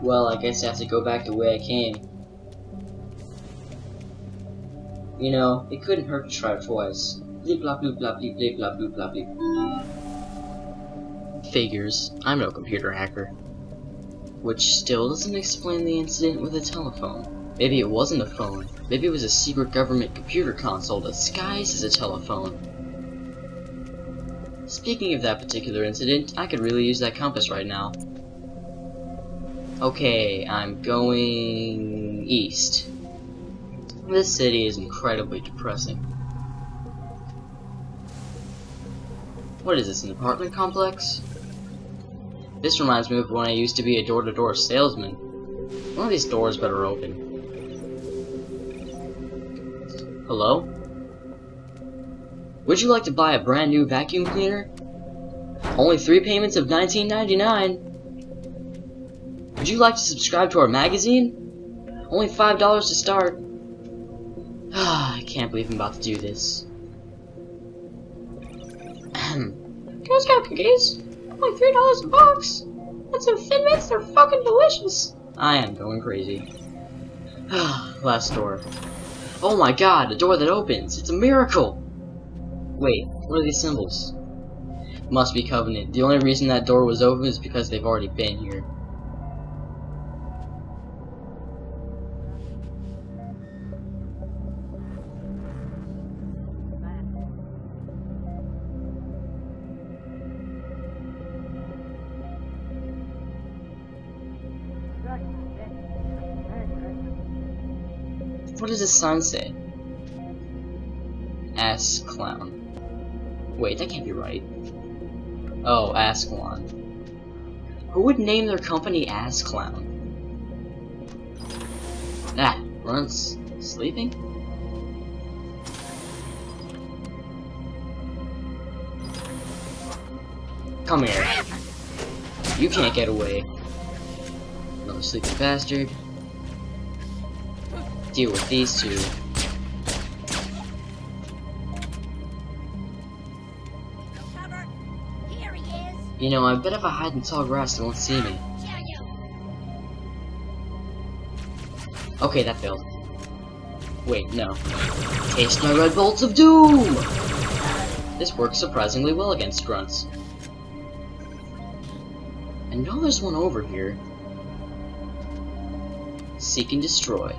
Well, I guess I have to go back the way I came. You know, it couldn't hurt to try twice. Bleep blah bloop blah bleep bleep blah bloop blah bleep. Figures. I'm no computer hacker. Which still doesn't explain the incident with the telephone. Maybe it wasn't a phone. Maybe it was a secret government computer console disguised as a telephone. Speaking of that particular incident, I could really use that compass right now. Okay, I'm going east. This city is incredibly depressing. What is this, an apartment complex? This reminds me of when I used to be a door-to-door -door salesman. One of these doors better open. Hello? Would you like to buy a brand new vacuum cleaner? Only three payments of $19.99. Would you like to subscribe to our magazine? Only $5 to start. Ah, I can't believe I'm about to do this. Girl Scout cookies? Only three dollars a box. And some Thin Mints, they're fucking delicious. I am going crazy. Ah, Last door. Oh my god, a door that opens. It's a miracle. Wait, what are these symbols? Must be Covenant. The only reason that door was open is because they've already been here. What does this sign say? Ass clown. Wait, that can't be right. Oh, ass clown. Who would name their company Ass Clown? Ah, runs sleeping? Come here. You can't get away. Another sleeping bastard deal with these two. You know, I bet if I hide in tall grass, they won't see me. Okay, that failed. Wait, no. Taste my red bolts of doom! This works surprisingly well against grunts. I know there's one over here. Seek and destroy.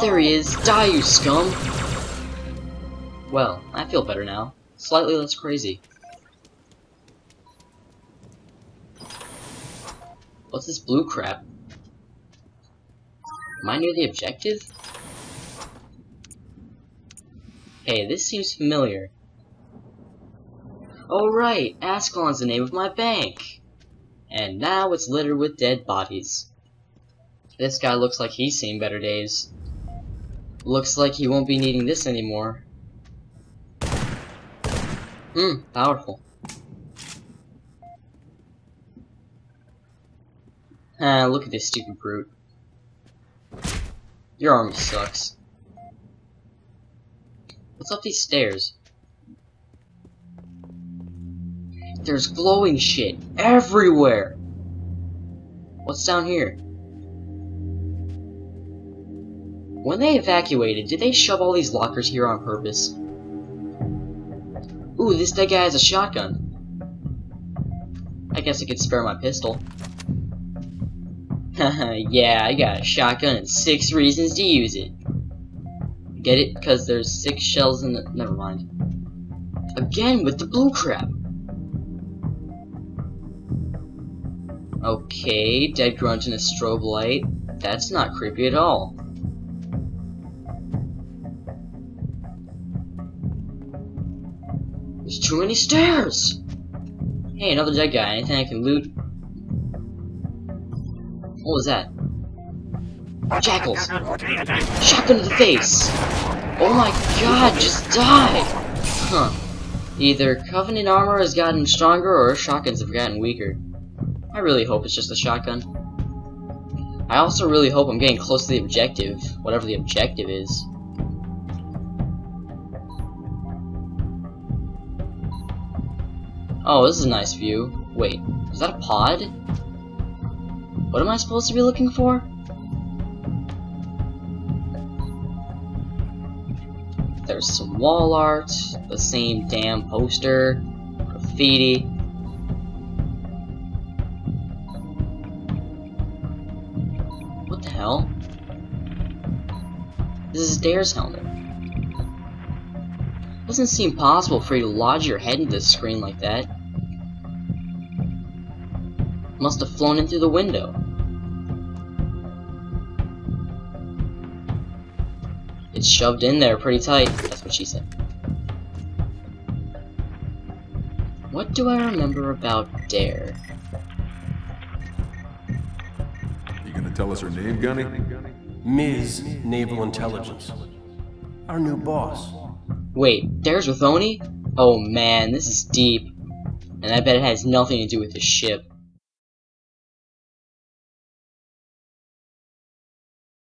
There he is! Die, you scum! Well, I feel better now. Slightly less crazy. What's this blue crap? Am I near the objective? Hey, this seems familiar. Oh right, Ascalon's the name of my bank! And now it's littered with dead bodies. This guy looks like he's seen better days. Looks like he won't be needing this anymore. Hmm, powerful. Ah, look at this stupid brute. Your army sucks. What's up these stairs? There's glowing shit everywhere! What's down here? When they evacuated, did they shove all these lockers here on purpose? Ooh, this dead guy has a shotgun. I guess I could spare my pistol. yeah, I got a shotgun and six reasons to use it. Get it? Because there's six shells in the... Never mind. Again with the blue crap. Okay, dead grunt in a strobe light. That's not creepy at all. There's too many stairs! Hey, another dead guy. Anything I can loot? What was that? Jackals! Shotgun to the face! Oh my god, just die! Huh. Either Covenant armor has gotten stronger or shotguns have gotten weaker. I really hope it's just a shotgun. I also really hope I'm getting close to the objective, whatever the objective is. Oh, this is a nice view. Wait, is that a pod? What am I supposed to be looking for? There's some wall art, the same damn poster, graffiti. What the hell? This is Dare's helmet. Doesn't seem possible for you to lodge your head into the screen like that. Must have flown in through the window. It's shoved in there pretty tight. That's what she said. What do I remember about Dare? You gonna tell us her name, Gunny? Ms. Naval Intelligence. Our new boss. Wait, Dare's with Oni? Oh man, this is deep. And I bet it has nothing to do with the ship.